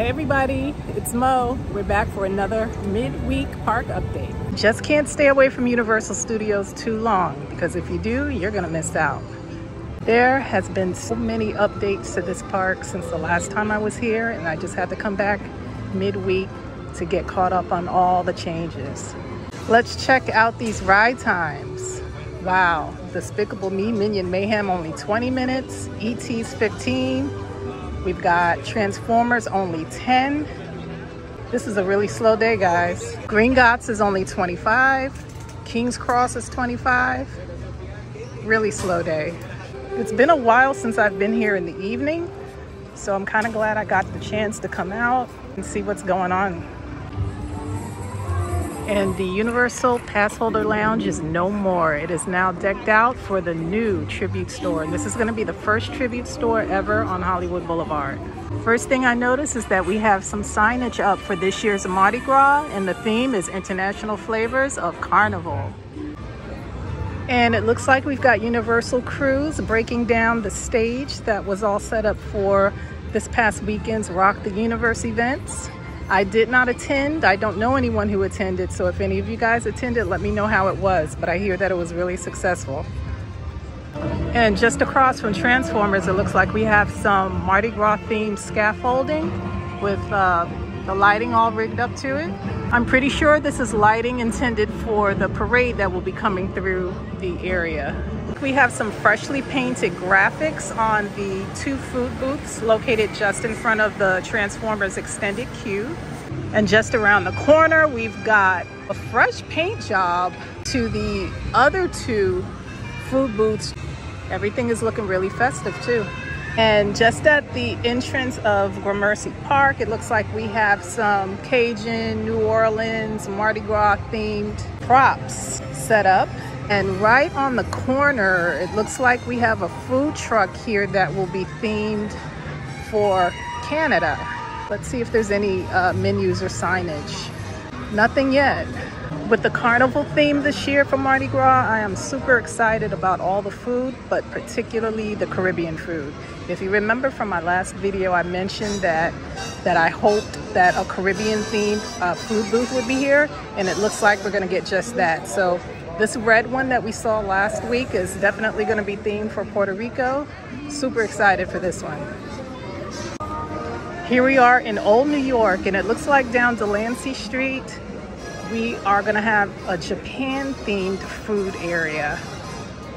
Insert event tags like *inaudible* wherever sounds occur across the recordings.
Hey everybody, it's Mo. We're back for another midweek park update. Just can't stay away from Universal Studios too long because if you do, you're gonna miss out. There has been so many updates to this park since the last time I was here and I just had to come back midweek to get caught up on all the changes. Let's check out these ride times. Wow, Despicable Me Minion Mayhem only 20 minutes, ET's 15, We've got Transformers only 10. This is a really slow day, guys. Gringotts is only 25. King's Cross is 25. Really slow day. It's been a while since I've been here in the evening, so I'm kind of glad I got the chance to come out and see what's going on and the Universal Passholder Lounge is no more. It is now decked out for the new Tribute Store. And this is gonna be the first Tribute Store ever on Hollywood Boulevard. First thing I notice is that we have some signage up for this year's Mardi Gras and the theme is International Flavors of Carnival. And it looks like we've got Universal crews breaking down the stage that was all set up for this past weekend's Rock the Universe events. I did not attend. I don't know anyone who attended. So if any of you guys attended, let me know how it was. But I hear that it was really successful. And just across from Transformers, it looks like we have some Mardi Gras themed scaffolding with uh, the lighting all rigged up to it. I'm pretty sure this is lighting intended for the parade that will be coming through the area. We have some freshly painted graphics on the two food booths located just in front of the Transformers extended queue. And just around the corner, we've got a fresh paint job to the other two food booths. Everything is looking really festive too. And just at the entrance of Gramercy Park, it looks like we have some Cajun, New Orleans, Mardi Gras themed props set up. And right on the corner, it looks like we have a food truck here that will be themed for Canada. Let's see if there's any uh, menus or signage. Nothing yet. With the carnival theme this year for Mardi Gras, I am super excited about all the food, but particularly the Caribbean food. If you remember from my last video, I mentioned that that I hoped that a Caribbean themed uh, food booth would be here, and it looks like we're gonna get just that. So this red one that we saw last week is definitely going to be themed for Puerto Rico. Super excited for this one. Here we are in Old New York and it looks like down Delancey Street we are going to have a Japan themed food area.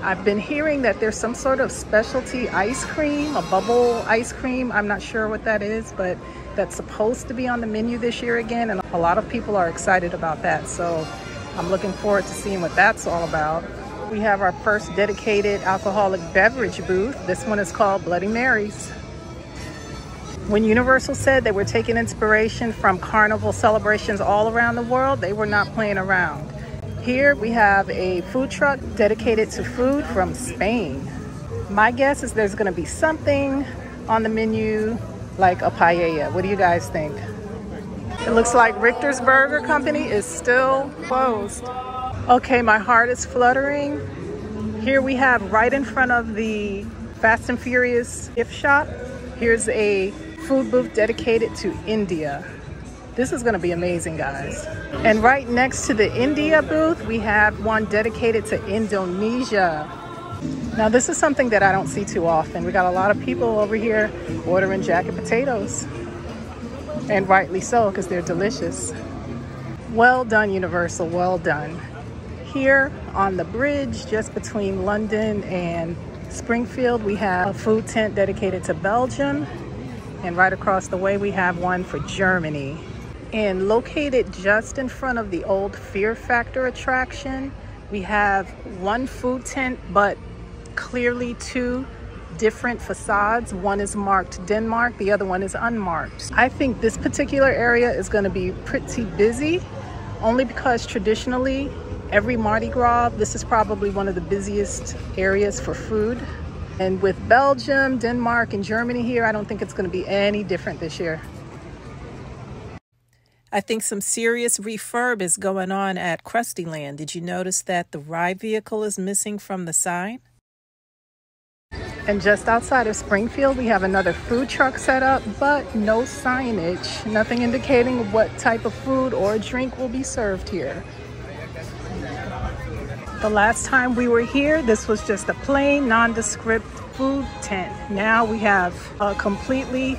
I've been hearing that there's some sort of specialty ice cream, a bubble ice cream. I'm not sure what that is, but that's supposed to be on the menu this year again. And a lot of people are excited about that. So I'm looking forward to seeing what that's all about. We have our first dedicated alcoholic beverage booth. This one is called Bloody Marys. When Universal said they were taking inspiration from carnival celebrations all around the world, they were not playing around. Here we have a food truck dedicated to food from Spain. My guess is there's gonna be something on the menu like a paella. What do you guys think? It looks like Richter's Burger Company is still closed. Okay, my heart is fluttering. Here we have right in front of the Fast and Furious gift shop. Here's a food booth dedicated to India. This is gonna be amazing, guys. And right next to the India booth, we have one dedicated to Indonesia. Now this is something that I don't see too often. We got a lot of people over here ordering jacket potatoes and rightly so because they're delicious. Well done, Universal, well done. Here on the bridge, just between London and Springfield, we have a food tent dedicated to Belgium. And right across the way, we have one for Germany. And located just in front of the old Fear Factor attraction, we have one food tent, but clearly two different facades. One is marked Denmark, the other one is unmarked. I think this particular area is gonna be pretty busy only because traditionally every Mardi Gras, this is probably one of the busiest areas for food. And with Belgium, Denmark, and Germany here, I don't think it's gonna be any different this year. I think some serious refurb is going on at Krustyland. Did you notice that the ride vehicle is missing from the sign? And just outside of Springfield, we have another food truck set up, but no signage, nothing indicating what type of food or drink will be served here. The last time we were here, this was just a plain, nondescript food tent. Now we have a completely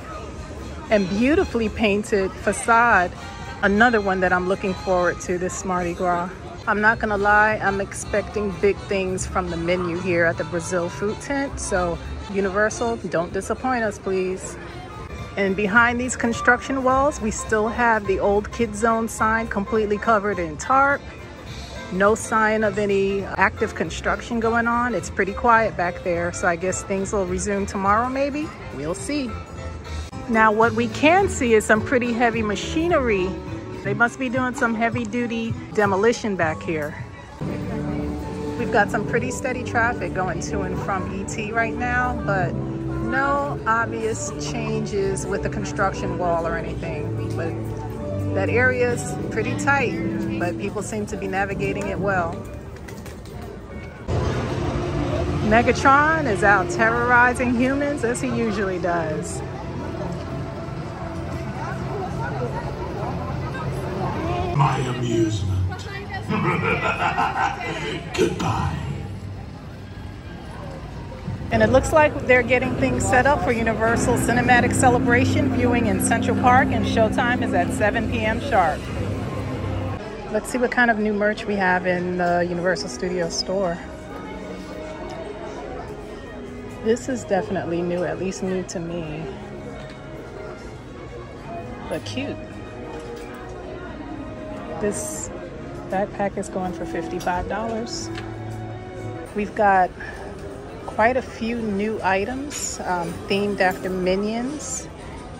and beautifully painted facade. Another one that I'm looking forward to this Mardi Gras. I'm not gonna lie, I'm expecting big things from the menu here at the Brazil food tent. So Universal, don't disappoint us, please. And behind these construction walls, we still have the old Kid Zone sign completely covered in tarp. No sign of any active construction going on. It's pretty quiet back there, so I guess things will resume tomorrow maybe. We'll see. Now what we can see is some pretty heavy machinery. They must be doing some heavy duty demolition back here. We've got some pretty steady traffic going to and from ET right now, but no obvious changes with the construction wall or anything. But that area is pretty tight, but people seem to be navigating it well. Megatron is out terrorizing humans as he usually does. My amusement. *laughs* Goodbye. And it looks like they're getting things set up for Universal Cinematic Celebration viewing in Central Park, and showtime is at 7 p.m. sharp. Let's see what kind of new merch we have in the Universal Studios store. This is definitely new, at least new to me. But cute. This backpack is going for $55. We've got quite a few new items um, themed after Minions.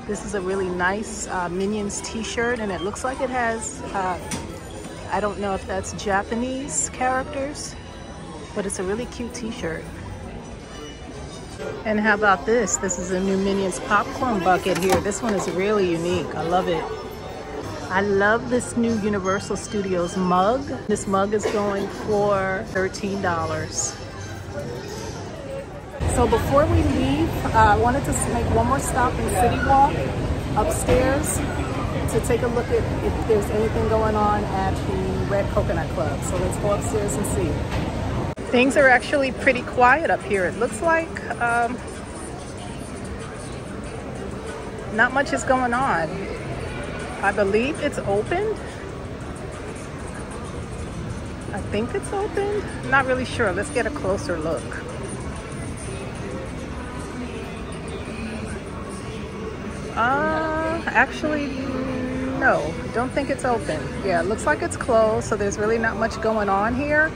This is a really nice uh, Minions t-shirt and it looks like it has, uh, I don't know if that's Japanese characters, but it's a really cute t-shirt. And how about this? This is a new Minions popcorn bucket here. This one is really unique. I love it. I love this new Universal Studios mug. This mug is going for $13. So before we leave, uh, I wanted to make one more stop in City Walk upstairs to take a look at if there's anything going on at the Red Coconut Club. So let's go upstairs and see. Things are actually pretty quiet up here. It looks like um, not much is going on. I believe it's open. I think it's open. Not really sure. Let's get a closer look. Uh, actually, no, don't think it's open. Yeah, it looks like it's closed, so there's really not much going on here.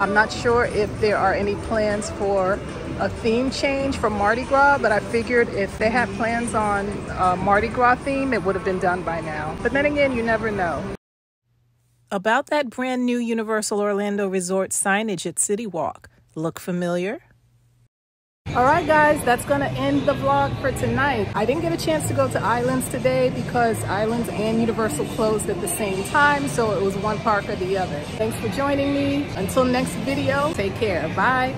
I'm not sure if there are any plans for a theme change for Mardi Gras, but I figured if they had plans on a Mardi Gras theme, it would have been done by now. But then again, you never know. About that brand new Universal Orlando Resort signage at City Walk. Look familiar? All right, guys, that's to end the vlog for tonight. I didn't get a chance to go to Islands today because Islands and Universal closed at the same time, so it was one park or the other. Thanks for joining me. Until next video, take care. Bye.